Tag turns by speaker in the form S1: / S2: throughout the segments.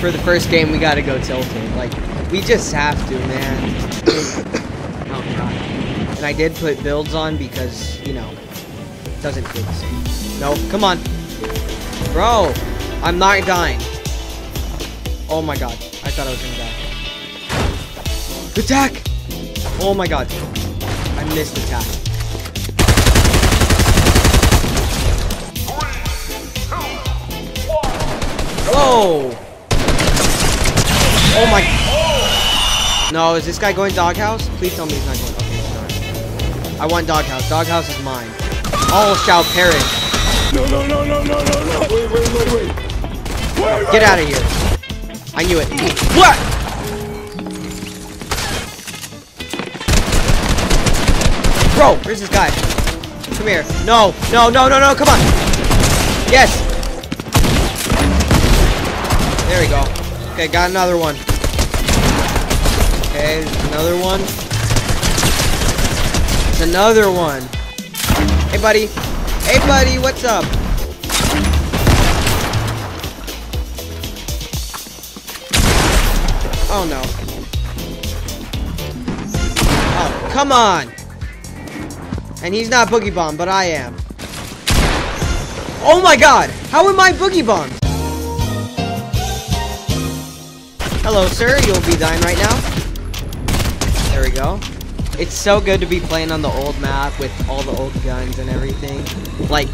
S1: For the first game, we gotta go tilting. Like, we just have to, man. oh god. And I did put builds on because, you know, it doesn't feel the same. No, come on. Bro, I'm not dying. Oh my god. I thought I was gonna die. Attack! Oh my god. I missed attack. Whoa! Oh my... No, is this guy going doghouse? Please tell me he's not going... Okay, he's not. I want doghouse. Doghouse is mine. All shall perish.
S2: No, no, no, no, no, no, no. Wait, wait, wait, wait. Wait,
S1: Get out of here. I knew it. What? Bro, where's this guy? Come here. No, no, no, no, no, come on. Yes. There we go. Okay, got another one. Okay, another one. Another one. Hey, buddy. Hey, buddy, what's up? Oh, no. Oh, come on. And he's not Boogie Bomb, but I am. Oh my god! How am I Boogie Bombed? Hello, sir. You'll be dying right now. There we go. It's so good to be playing on the old map with all the old guns and everything. Like,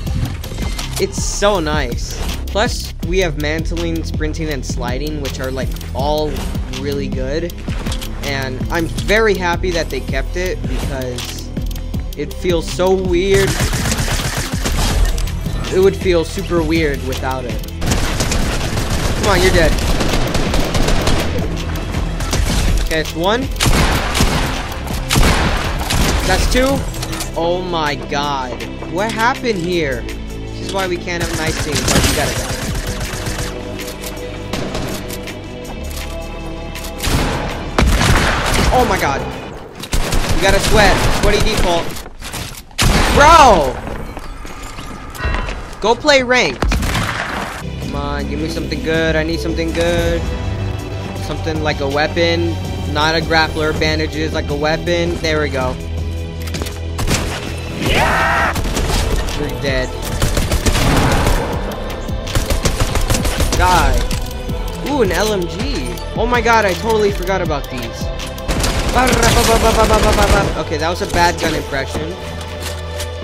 S1: it's so nice. Plus, we have mantling, sprinting, and sliding, which are like all really good. And I'm very happy that they kept it because it feels so weird. It would feel super weird without it. Come on, you're dead. Okay, it's one. That's two. Oh my god. What happened here? This is why we can't have nice things. Gotta. Oh my god. You gotta sweat. Sweaty default. Bro! Go play ranked. Come on, give me something good. I need something good. Something like a weapon. Not a grappler. Bandages like a weapon. There we go. Yeah! You're dead. Die. Ooh, an LMG. Oh my god, I totally forgot about these. Okay, that was a bad gun impression.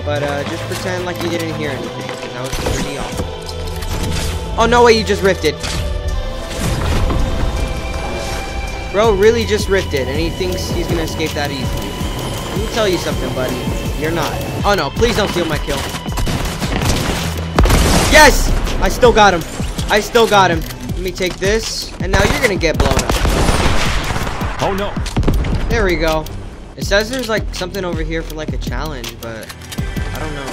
S1: But uh, just pretend like you didn't hear anything. That was pretty awful. Oh, no way, you just rifted. Bro really just ripped it, and he thinks he's gonna escape that easily. Let me tell you something, buddy. You're not. Oh no, please don't steal my kill. Yes! I still got him. I still got him. Let me take this, and now you're gonna get blown up.
S2: Oh no.
S1: There we go. It says there's like something over here for like a challenge, but I don't know.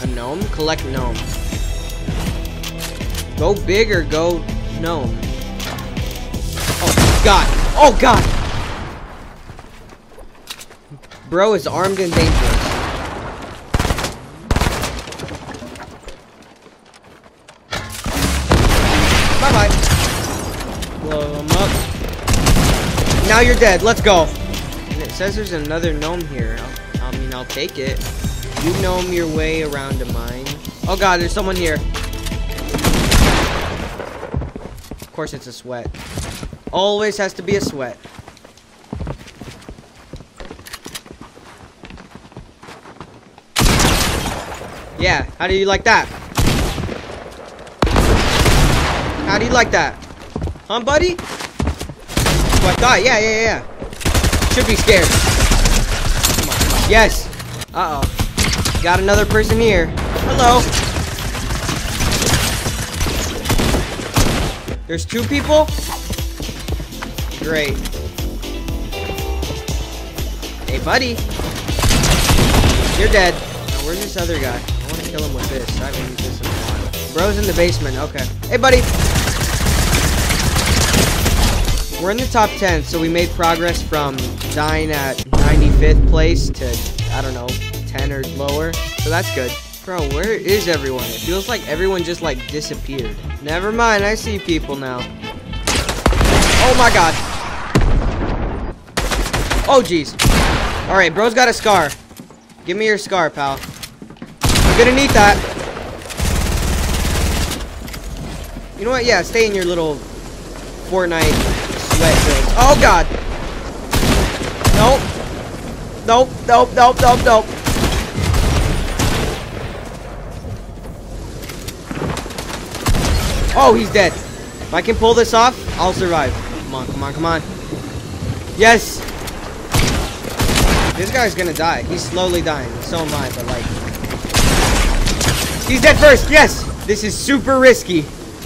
S1: A gnome? Collect gnome. Go big or go gnome. Oh god. Oh god. Bro is armed and dangerous. Bye bye. Blow him up. Now you're dead. Let's go. And it says there's another gnome here. I'll, I mean, I'll take it. You gnome your way around to mine. Oh god, there's someone here. Of course it's a sweat. Always has to be a sweat. Yeah, how do you like that? How do you like that? Huh, buddy? Oh, I yeah, yeah, yeah. Should be scared. Yes. Uh-oh. Got another person here. Hello. There's two people? Great. Hey, buddy. You're dead. Now, where's this other guy? I want to kill him with this. I haven't used this in a while. Bro's in the basement. Okay. Hey, buddy. We're in the top 10, so we made progress from dying at 95th place to, I don't know, 10 or lower. So that's good. Bro, where is everyone? It feels like everyone just like disappeared. Never mind, I see people now. Oh my god. Oh jeez. Alright, bro's got a scar. Give me your scar, pal. I'm gonna need that. You know what? Yeah, stay in your little Fortnite sweat build. Oh god. Nope. Nope, nope, nope, nope, nope. Oh, he's dead. If I can pull this off, I'll survive. Come on, come on, come on. Yes! This guy's gonna die. He's slowly dying. So am I, but like... He's dead first! Yes! This is super risky.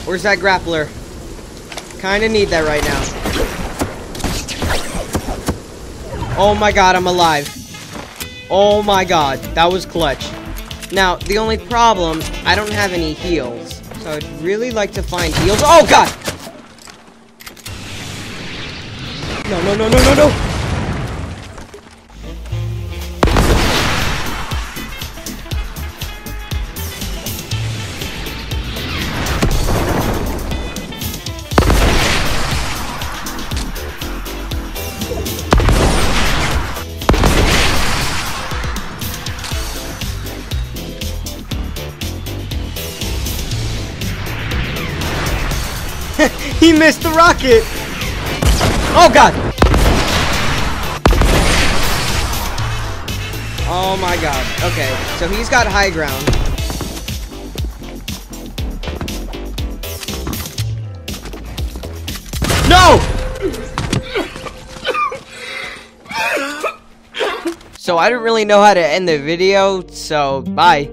S1: Where's that grappler? Kinda need that right now. Oh my god, I'm alive. Oh my god, that was clutch. Now, the only problem, I don't have any heals. So I'd really like to find heals. Oh god! No, no, no, no, no, no! He missed the rocket! Oh god! Oh my god. Okay, so he's got high ground. No! So I don't really know how to end the video, so bye.